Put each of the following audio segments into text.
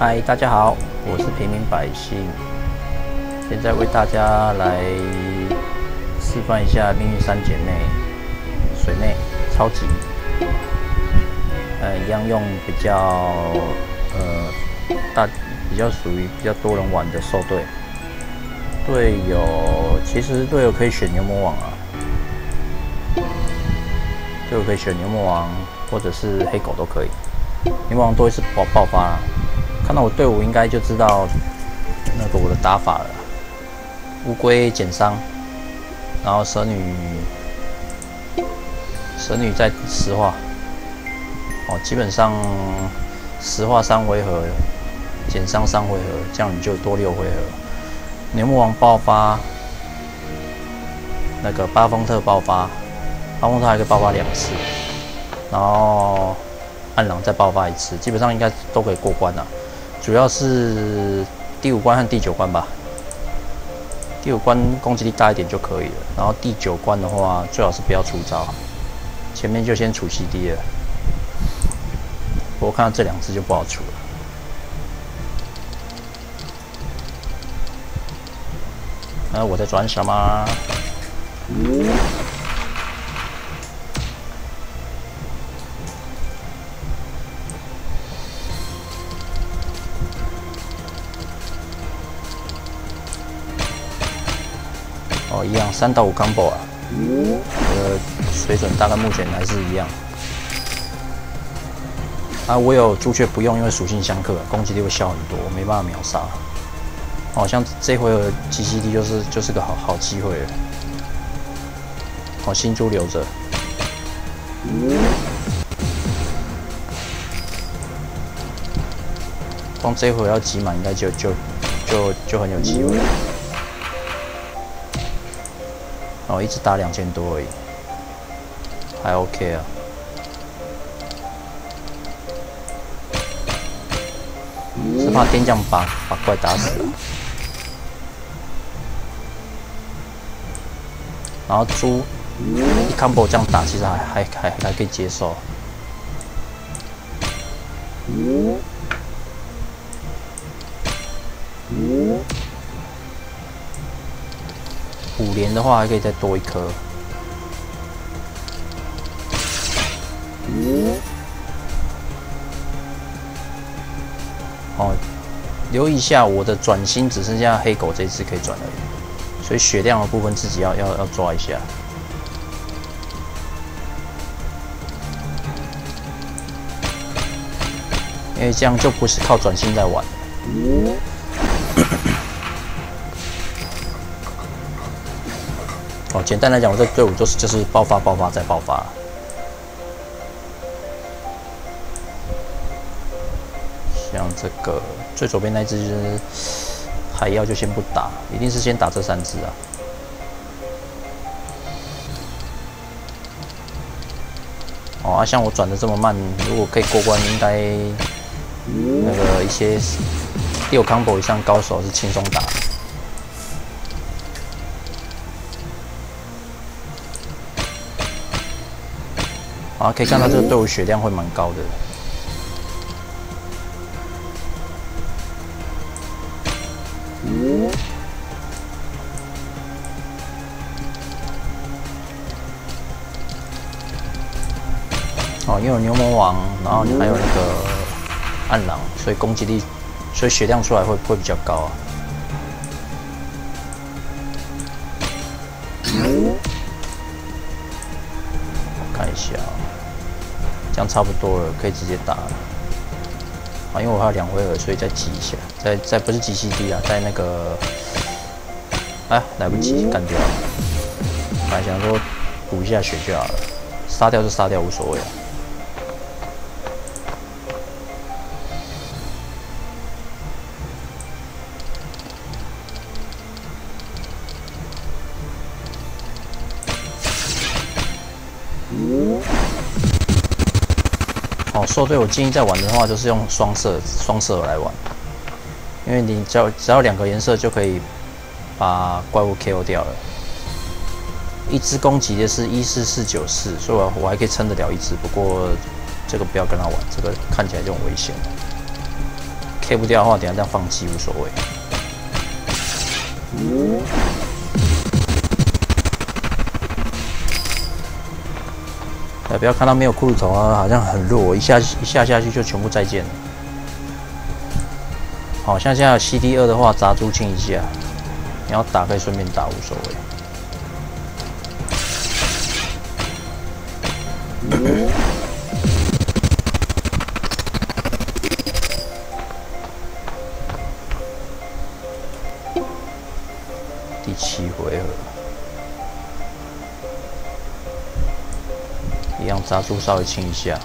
嗨，大家好，我是平民百姓，现在为大家来示范一下《命运三姐妹》水妹超级，呃，一样用比较呃大比较属于比较多人玩的兽队，队友其实队友可以选牛魔王啊，队友可以选牛魔王或者是黑狗都可以，牛魔王多一次爆爆发。看到我队伍应该就知道那个我的打法了。乌龟减伤，然后蛇女，蛇女在石化。哦，基本上石化三回合，减伤三回合，这样你就多六回合。牛魔王爆发，那个巴风特爆发，巴风特还可以爆发两次，然后暗狼再爆发一次，基本上应该都可以过关了。主要是第五关和第九关吧。第五关攻击力大一点就可以了，然后第九关的话，最好是不要出招，前面就先出 CD 了。我看到这两只就不好出了。那我在转什么？一样，三到五 combo 啊，呃，水准大概目前还是一样。啊，我有朱雀不用，因为属性相克，攻击力会小很多，我没办法秒杀。哦，像这回的 GCD 就是就是个好好机会。好，新珠留着。光这回要集满，应该就就就就很有机会。哦，一直打两千多而已，还 OK 啊。是怕天降把把怪打死了。然后猪一 combo 这样打，其实还还还还可以接受。的话还可以再多一颗。哦，留意一下，我的转心只剩下黑狗这只可以转而已，所以血量的部分自己要要要抓一下。因为这样就不是靠转心在玩。哦，简单来讲，我这队伍就是就是爆发、爆发再爆发。像这个最左边那只海妖就先不打，一定是先打这三只啊。哦，啊，像我转的这么慢，如果可以过关，应该那个一些六 combo 以上高手是轻松打。啊，可以看到这个队伍血量会蛮高的。哦，因为有牛魔王，然后还有那个暗狼，所以攻击力，所以血量出来会会比较高啊。这样差不多了，可以直接打了。啊，因为我还有两回合，所以再挤一下，再再不是挤 CD 啊，在那个，哎，来不及，干掉了。本来想说补一下血就好了，杀掉就杀掉，无所谓。了，说对我建议在玩的话，就是用双色双色来玩，因为你只要只要两个颜色就可以把怪物 KO 掉了。一只攻击的是一四四九四，所以我我还可以撑得了一只，不过这个不要跟他玩，这个看起来就很危险。K 不掉的话，等下这样放弃无所谓。呃，不要看到没有骷髅头啊，好像很弱，一下一下下去就全部再见了。好，像现在 CD 二的话，砸猪清一下，你要打可以顺便打，无所谓。一样砸猪稍微清一下。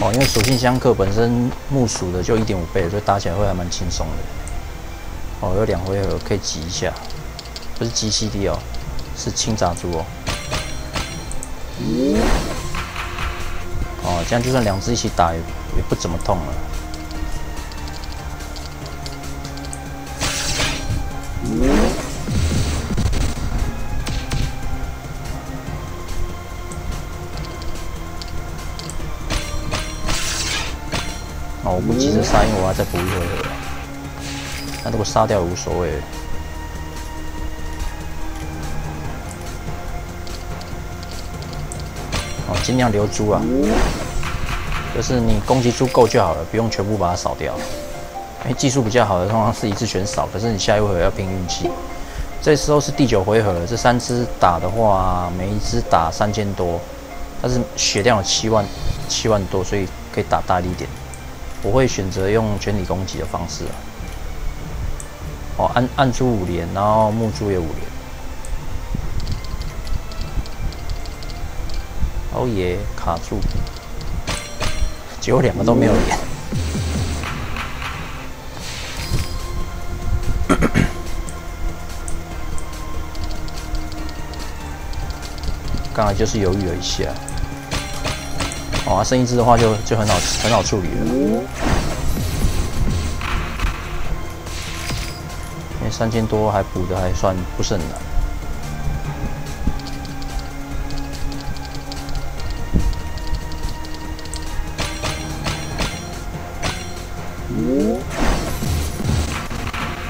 哦，因为属性相克本身木属的就一点五倍，所以打起来会还蛮轻松的。哦，有两回合可以挤一下，不是挤 CD 哦，是清杂猪哦。哦，这样就算两只一起打也也不怎么痛了。哦，我不急着杀，因为我要再补一回合。那如果杀掉也无所谓。哦，尽量留猪啊，就是你攻击猪够就好了，不用全部把它扫掉。因为技术比较好的通常是一次全扫，可是你下一回合要拼运气。这时候是第九回合，这三只打的话，每一只打三千多，但是血量有七万七万多，所以可以打大力点。我会选择用全体攻击的方式啊。哦，按按出五连，然后木猪也五连。哦耶，卡住，结果两个都没有连。刚才就是犹豫了一下。哦，剩一只的话就就很好很好处理了，因为三千多还补的还算不是很难。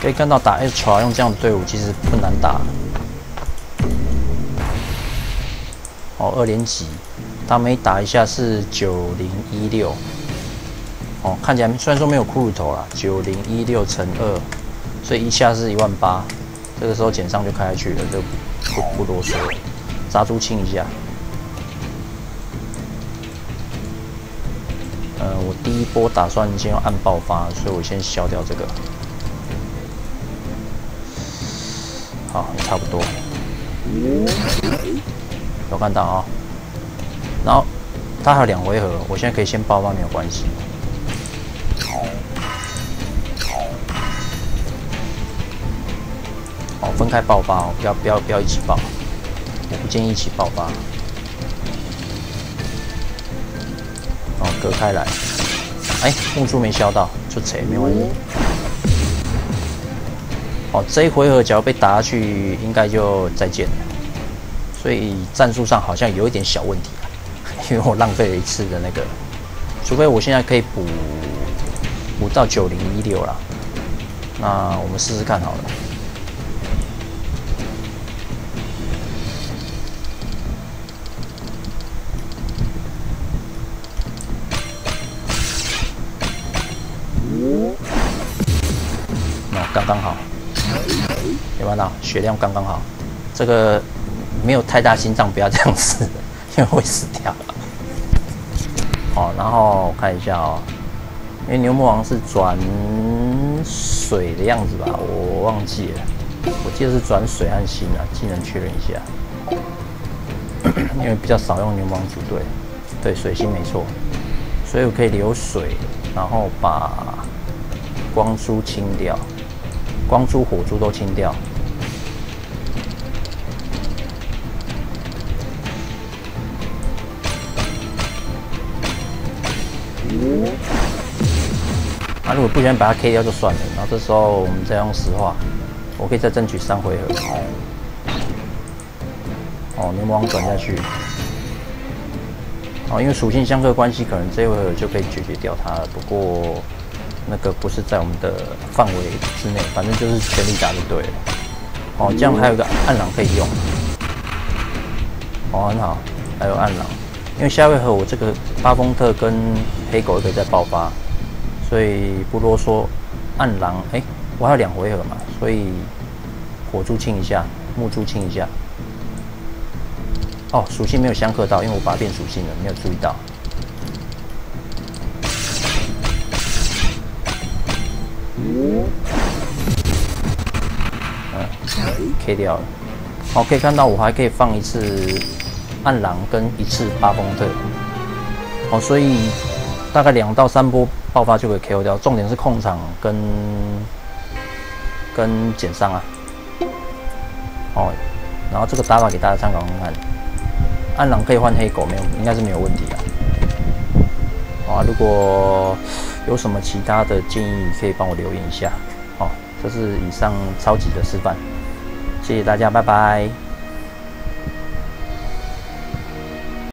可以看到打 H R 用这样的队伍其实不难打。哦，二连击。他每打一下是九零一六，哦，看起来虽然说没有骷髅头啦，九零一六乘二，所以一下是一万八，这个时候减上就开下去了，就不不啰嗦，杀猪清一下。呃，我第一波打算先要按爆发，所以我先消掉这个。好，差不多，有看到啊。然后他还有两回合，我现在可以先爆发没有关系。哦，分开爆发哦，不要不要不要一起爆，我不建议一起爆发。哦，隔开来。哎，木珠没消到，出扯没关系。哦，这一回合只要被打下去，应该就再见了。所以战术上好像有一点小问题。因为我浪费了一次的那个，除非我现在可以补补到九零一六了，那我们试试看好了。那刚刚好，有看到血量刚刚好，这个没有太大心脏，不要这样子，因为会死掉。哦，然后看一下哦，因为牛魔王是转水的样子吧，我忘记了，我记得是转水和星啊，技能确认一下，因为比较少用牛魔王组队，对水星没错，所以我可以留水，然后把光珠清掉，光珠、火珠都清掉。那如果不喜欢把它 K 掉就算了，然后这时候我们再用石化，我可以再争取三回合。哦，牛魔王转下去。哦，因为属性相克关系，可能这回合就可以解决掉它了。不过那个不是在我们的范围之内，反正就是全力打就对了。哦，这样还有个暗狼可以用。哦，很好，还有暗狼。因为下回合我这个巴风特跟黑狗也可以再爆发，所以不啰嗦。暗狼，哎，我还有两回合嘛，所以火珠清一下，木珠清一下。哦，属性没有相克到，因为我把它变属性了，没有注意到。嗯，K 掉了。好，可以看到我还可以放一次暗狼跟一次巴风特。哦，所以大概两到三波爆发就可以 KO 掉，重点是控场跟跟减伤啊。哦，然后这个打法给大家参考看看。暗狼可以换黑狗没有？应该是没有问题的啊。如果有什么其他的建议，可以帮我留言一下。好，这是以上超级的示范，谢谢大家，拜拜。